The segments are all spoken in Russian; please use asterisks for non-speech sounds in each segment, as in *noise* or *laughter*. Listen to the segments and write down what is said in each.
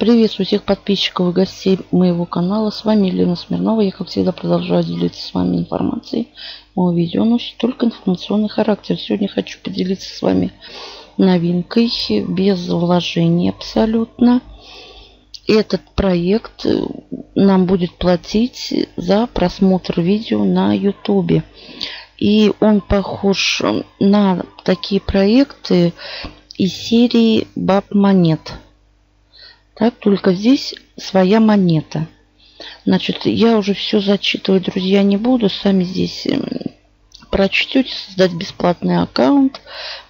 Приветствую всех подписчиков и гостей моего канала. С вами Елена Смирнова. Я, как всегда, продолжаю делиться с вами информацией. Мое видео носит только информационный характер. Сегодня хочу поделиться с вами новинкой, без вложений абсолютно. Этот проект нам будет платить за просмотр видео на YouTube. И он похож на такие проекты из серии Баб Монет. Так, только здесь своя монета. Значит, я уже все зачитывать, друзья, не буду. Сами здесь эм, прочтете, создать бесплатный аккаунт,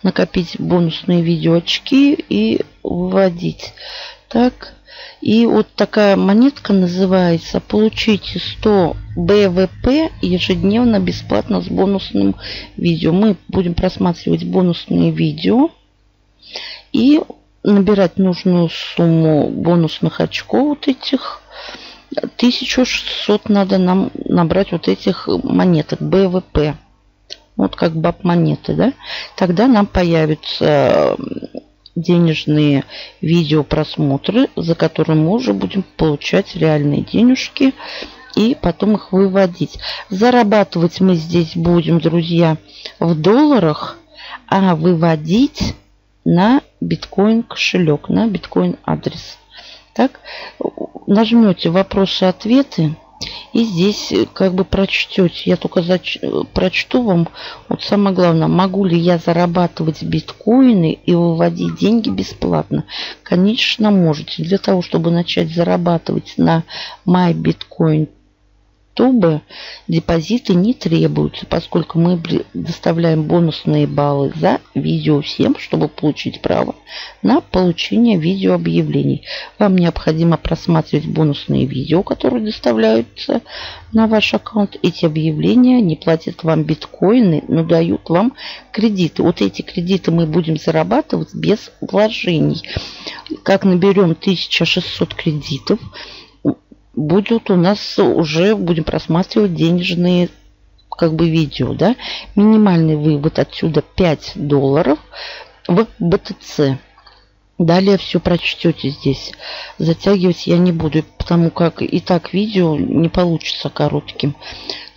накопить бонусные видеоочки и вводить. Так, и вот такая монетка называется «Получите 100 БВП ежедневно бесплатно с бонусным видео». Мы будем просматривать бонусные видео и набирать нужную сумму бонусных очков вот этих. 1600 надо нам набрать вот этих монеток БВП. Вот как баб монеты, да? Тогда нам появятся денежные видеопросмотры, за которые мы уже будем получать реальные денежки и потом их выводить. Зарабатывать мы здесь будем, друзья, в долларах, а выводить на биткоин кошелек, на биткоин адрес. Так, нажмете вопросы-ответы и здесь как бы прочтете. Я только зач... прочту вам вот самое главное. Могу ли я зарабатывать биткоины и выводить деньги бесплатно? Конечно, можете. Для того, чтобы начать зарабатывать на MyBitcoin чтобы депозиты не требуются, поскольку мы доставляем бонусные баллы за видео всем, чтобы получить право на получение видеообъявлений. Вам необходимо просматривать бонусные видео, которые доставляются на ваш аккаунт. Эти объявления не платят вам биткоины, но дают вам кредиты. Вот эти кредиты мы будем зарабатывать без вложений. Как наберем 1600 кредитов, будет у нас уже, будем просматривать денежные как бы видео, да. Минимальный вывод отсюда 5 долларов в BTC. Далее все прочтете здесь. Затягивать я не буду, потому как и так видео не получится коротким.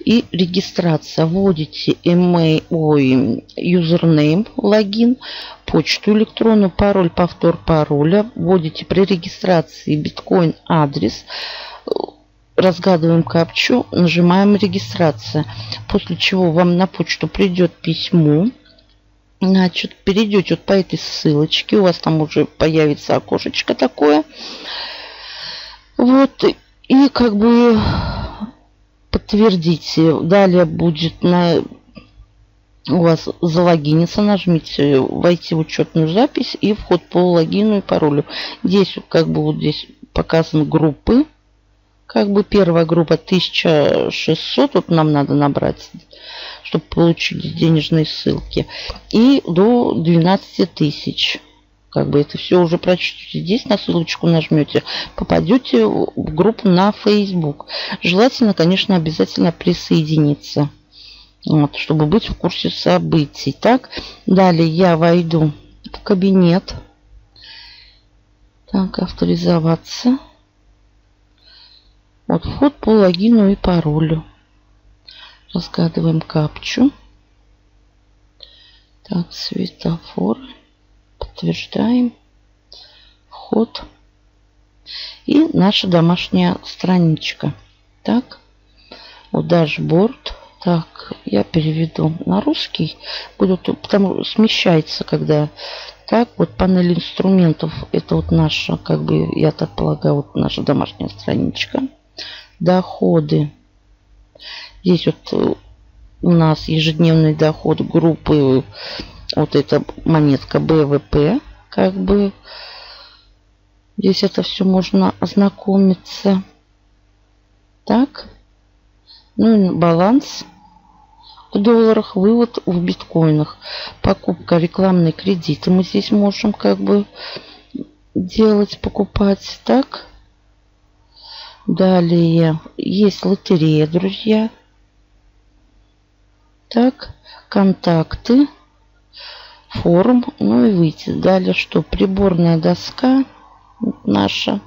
И регистрация. Вводите email, ой, юзернейм, логин, почту электронную, пароль, повтор пароля. Вводите при регистрации биткоин адрес разгадываем капчу, нажимаем регистрация. После чего вам на почту придет письмо. Значит, перейдете вот по этой ссылочке. У вас там уже появится окошечко такое. Вот. И как бы подтвердите. Далее будет на у вас залогиниться, нажмите войти в учетную запись и вход по логину и паролю. Здесь как бы вот здесь показаны группы как бы первая группа 1600, вот нам надо набрать, чтобы получить денежные ссылки. И до 12 тысяч. Как бы это все уже прочтете. Здесь на ссылочку нажмете, попадете в группу на Facebook. Желательно, конечно, обязательно присоединиться. Вот, чтобы быть в курсе событий. Так, далее я войду в кабинет. Так, авторизоваться. Вот вход по логину и паролю. Разгадываем капчу. Так, светофор. Подтверждаем. Вход. И наша домашняя страничка. Так, вот дашборд. Так, я переведу на русский. Буду, потому смещается, когда так, вот панель инструментов. Это вот наша, как бы, я так полагаю, вот наша домашняя страничка доходы. Здесь вот э, у нас ежедневный доход группы, вот эта монетка БВП, как бы. Здесь это все можно ознакомиться. Так. Ну и баланс в долларах, вывод в биткоинах. Покупка рекламные кредиты мы здесь можем как бы делать, покупать. Так. Далее есть лотерея, друзья. Так, контакты, форум, ну и выйти. Далее что? Приборная доска наша.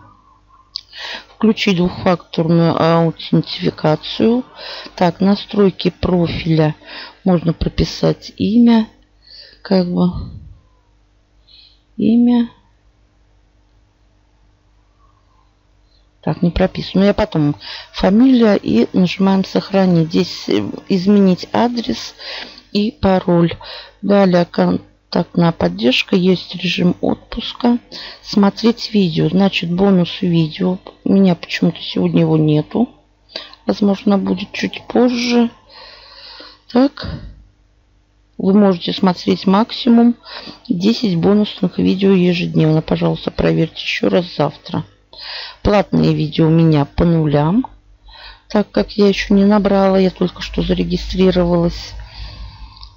Включить двухфакторную аутентификацию. Так, настройки профиля. Можно прописать имя. Как бы. Имя. Так, не прописано. Но я потом фамилия и нажимаем сохранить. Здесь э, изменить адрес и пароль. Далее контактная поддержка. Есть режим отпуска. Смотреть видео. Значит, бонус видео. У меня почему-то сегодня его нету. Возможно, будет чуть позже. Так. Вы можете смотреть максимум 10 бонусных видео ежедневно. Пожалуйста, проверьте еще раз завтра. Платные видео у меня по нулям, так как я еще не набрала, я только что зарегистрировалась.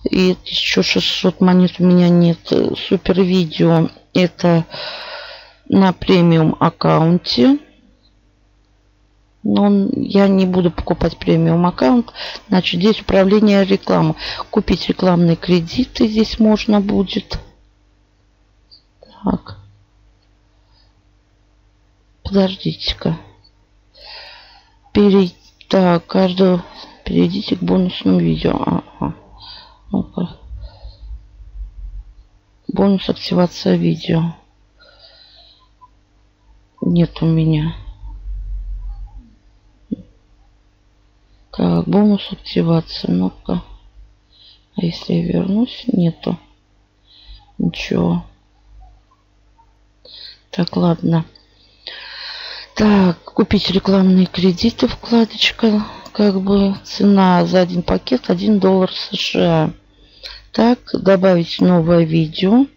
И еще 600 монет у меня нет. Супер видео это на премиум аккаунте. Но я не буду покупать премиум аккаунт. Значит, здесь управление рекламы. Купить рекламные кредиты здесь можно будет. Так. Подождите-ка. Перейти. Так, каждого. Перейдите к бонусному видео. Ага. Ну-ка. Бонус активация видео. Нет у меня. Так, бонус активация. Ну-ка. А если я вернусь? Нету. Ничего. Так, ладно. Так, купить рекламные кредиты, вкладочка, как бы цена за один пакет 1 доллар США. Так, добавить новое видео.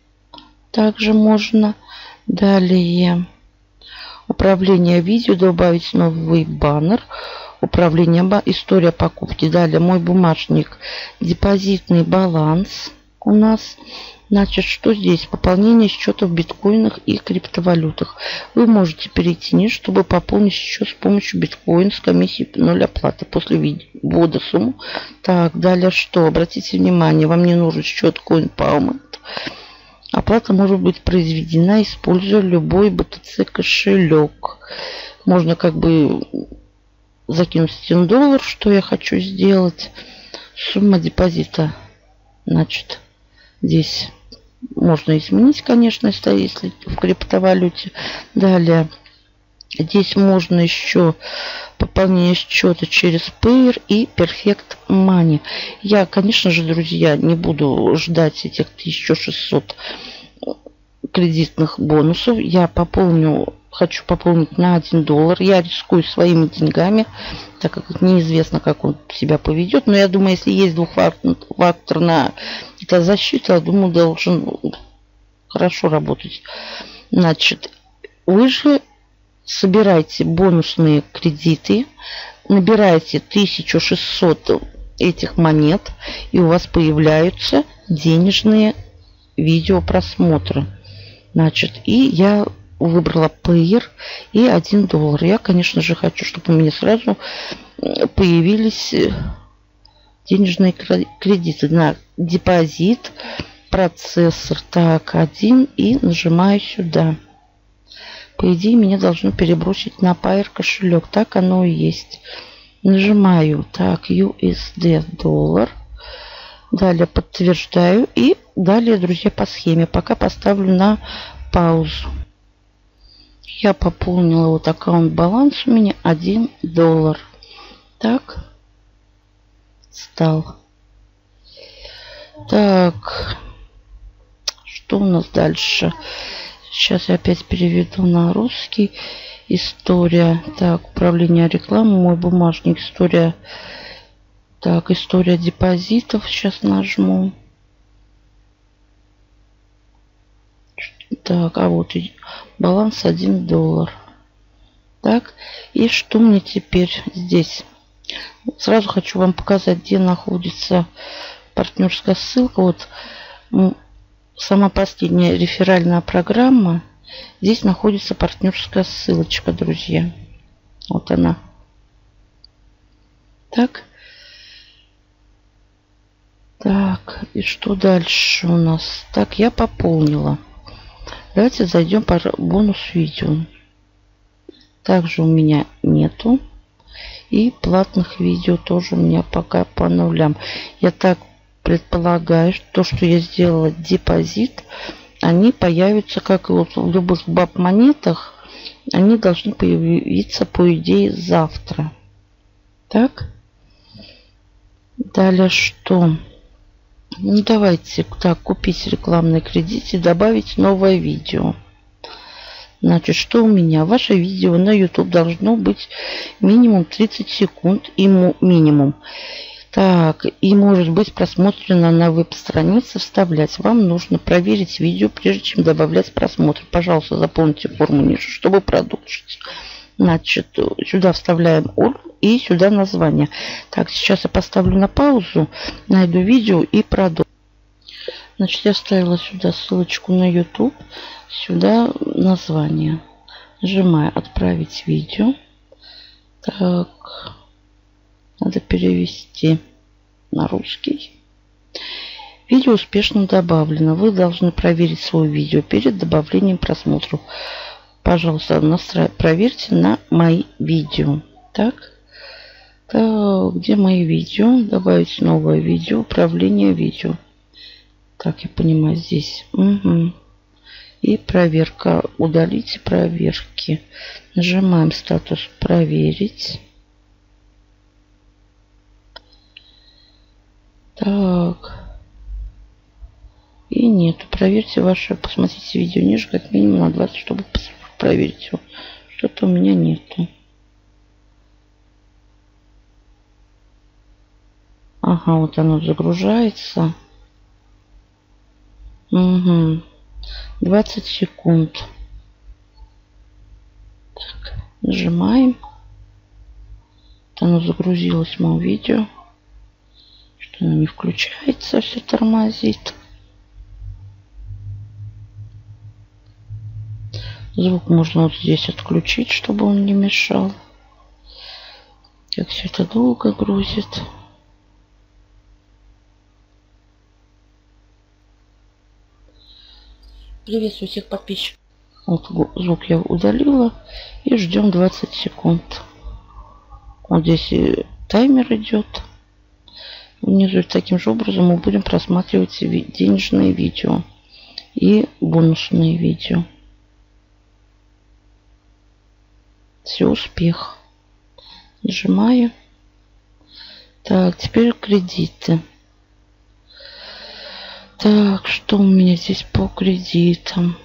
Также можно. Далее, управление видео, добавить новый баннер. Управление, история покупки. Далее, мой бумажник, депозитный баланс у нас. Значит, что здесь? Пополнение счета в биткоинах и криптовалютах. Вы можете перейти ниже, чтобы пополнить счет с помощью биткоин с комиссией 0 оплаты после ввода суммы. Так, далее что? Обратите внимание, вам не нужен счет CoinPalm. Оплата может быть произведена, используя любой BTC кошелек. Можно как бы закинуть 1 доллар, что я хочу сделать. Сумма депозита, значит, здесь можно изменить, конечно, если в криптовалюте. Далее, здесь можно еще пополнение счета через Payer и Perfect Money. Я, конечно же, друзья, не буду ждать этих 1600 кредитных бонусов. Я пополню хочу пополнить на 1 доллар. Я рискую своими деньгами, так как неизвестно, как он себя поведет. Но я думаю, если есть двухфакторная защита, я думаю, должен хорошо работать. Значит, вы же собираете бонусные кредиты, набираете 1600 этих монет, и у вас появляются денежные видеопросмотры. Значит, и я выбрала Payer и 1 доллар. Я, конечно же, хочу, чтобы у меня сразу появились э, денежные кредиты на депозит, процессор. Так, один и нажимаю сюда. По идее, меня должно перебросить на Payer кошелек. Так оно и есть. Нажимаю, так, USD доллар. Далее подтверждаю. И далее, друзья, по схеме. Пока поставлю на паузу. Я пополнила вот аккаунт баланс у меня 1 доллар. Так. Стал. Так. Что у нас дальше? Сейчас я опять переведу на русский. История. Так, управление рекламой. Мой бумажник. История. Так, история депозитов. Сейчас нажму. Так, а вот баланс 1 доллар. Так, и что мне теперь здесь? Сразу хочу вам показать, где находится партнерская ссылка. Вот сама последняя реферальная программа. Здесь находится партнерская ссылочка, друзья. Вот она. Так. Так, и что дальше у нас? Так, я пополнила. Давайте зайдем по бонус видео. Также у меня нету. И платных видео тоже у меня пока по нулям. Я так предполагаю, что то, что я сделала депозит, они появятся, как и вот в любых баб-монетах, они должны появиться, по идее, завтра. Так. Далее что? Ну, давайте так, купить рекламный кредит и добавить новое видео. Значит, что у меня? Ваше видео на YouTube должно быть минимум 30 секунд, и минимум. Так, и может быть просмотрено на веб-странице, вставлять. Вам нужно проверить видео, прежде чем добавлять просмотр. Пожалуйста, заполните форму ниже, чтобы продолжить. Значит, сюда вставляем URL и сюда название. Так, сейчас я поставлю на паузу, найду видео и продолжу. Значит, я вставила сюда ссылочку на YouTube, сюда название. Нажимаю «Отправить видео». Так, надо перевести на русский. Видео успешно добавлено. Вы должны проверить свое видео перед добавлением просмотров. Пожалуйста, настро... проверьте на мои видео. Так. так, где мои видео? Добавить новое видео. Управление видео. Так, я понимаю, здесь. Угу. И проверка. Удалите проверки. Нажимаем статус «Проверить». Так. И нет. Проверьте ваше, посмотрите видео ниже, как минимум на 20, чтобы проверить его. Что-то у меня нету. Ага, вот оно загружается. Угу. 20 секунд. Так, нажимаем. Оно загрузилось мое видео что оно не включается, все тормозит. Звук можно вот здесь отключить, чтобы он не мешал. Как все это долго грузит. Приветствую всех подписчиков. Вот звук я удалила. И ждем 20 секунд. Вот здесь таймер идет. Внизу таким же образом мы будем просматривать денежные видео и бонусные видео. Все, успех. Нажимаю. Так, теперь кредиты. Так, что у меня здесь по кредитам?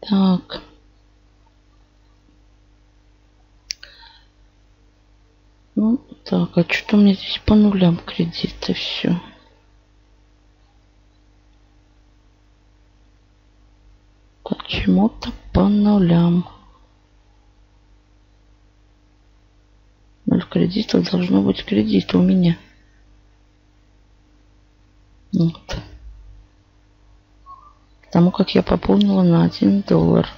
Так. Ну, так, а что у меня здесь по нулям кредиты все? Почему-то по нулям. Ноль кредитов должно быть кредит у меня. Вот. Потому как я пополнила на 1 доллар.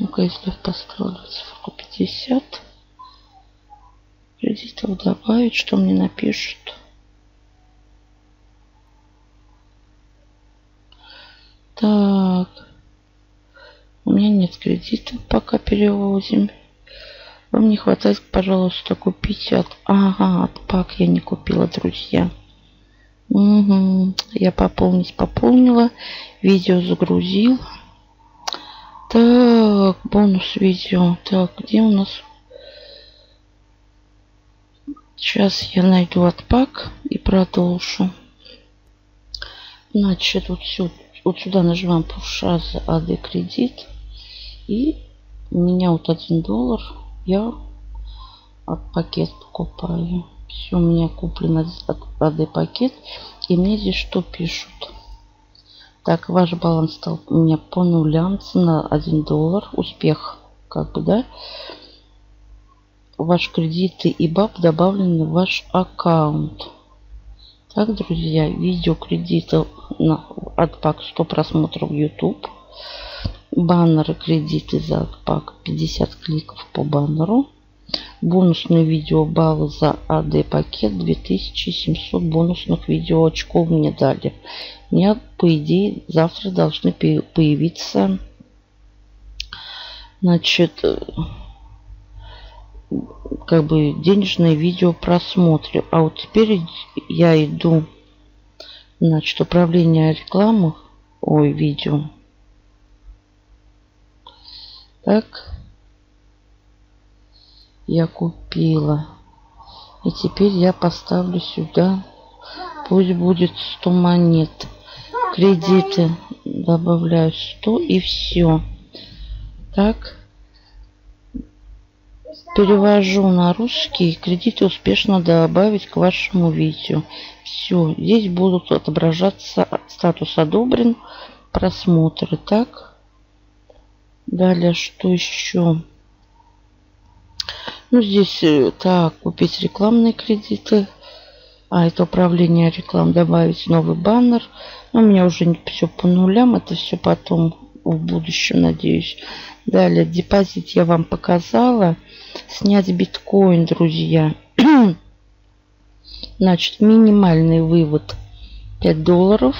Ну-ка, если поставлю цифру 50 кредитов добавить, что мне напишут. Так. У меня нет кредитов, пока переводим. Вам не хватает, пожалуйста, купить от... Ага, от пак я не купила, друзья. Угу. Я пополнить пополнила. Видео загрузил. Так, бонус видео. Так, где у нас Сейчас я найду отпак и продолжу. Значит, вот, сюда, вот сюда нажимаем Пушаза АД кредит. И у меня вот один доллар. Я от пакет покупаю. Все, у меня куплен АД пакет. И мне здесь что пишут? Так, ваш баланс стал у меня по нулям. Цена 1 доллар. Успех. Как бы, да? ваш кредиты и БАП добавлены в ваш аккаунт. Так, друзья, видео кредитов на отпак 100 просмотров YouTube. Баннеры кредиты за отпак 50 кликов по баннеру. Бонусные видео баллы за АД пакет 2700 бонусных видео очков мне дали. У меня, по идее, завтра должны появиться Значит, э, как бы денежные видео просмотры. А вот теперь я иду, значит, управление рекламы, ой, видео. Так, я купила. И теперь я поставлю сюда, пусть будет 100 монет. Кредиты добавляю 100 и все. Так. Перевожу на русский. Кредиты успешно добавить к вашему видео. Все. Здесь будут отображаться статус одобрен, просмотры. Так. Далее, что еще? Ну, здесь, э, так, купить рекламные кредиты. А, это управление реклам. Добавить новый баннер. Но у меня уже все по нулям. Это все потом в будущем, надеюсь. Далее, депозит я вам показала. Снять биткоин, друзья. *clears throat* Значит, минимальный вывод 5 долларов.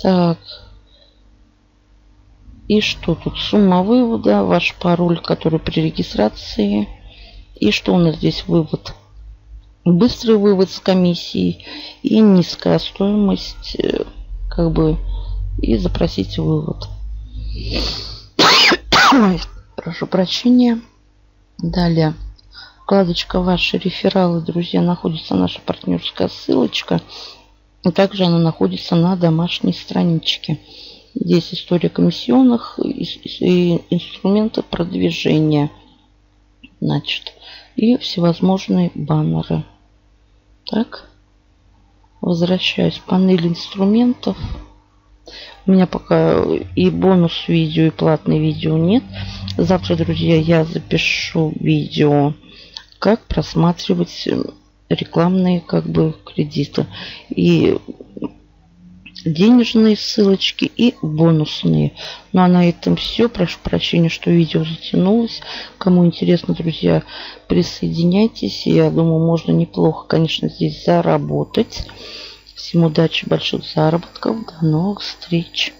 Так. И что тут? Сумма вывода, ваш пароль, который при регистрации. И что у нас здесь вывод? Быстрый вывод с комиссией и низкая стоимость, э, как бы, и запросить вывод. Прошу прощения. Далее. Вкладочка «Ваши рефералы», друзья, находится наша партнерская ссылочка. И также она находится на домашней страничке. Здесь история комиссионных и инструменты продвижения. Значит, и всевозможные баннеры. Так. Возвращаюсь. Панель инструментов. У меня пока и бонус видео, и платное видео нет. Завтра, друзья, я запишу видео, как просматривать рекламные как бы кредиты. И денежные ссылочки и бонусные. Ну а на этом все. Прошу прощения, что видео затянулось. Кому интересно, друзья, присоединяйтесь. Я думаю, можно неплохо, конечно, здесь заработать. Всем удачи, больших заработков. До новых встреч.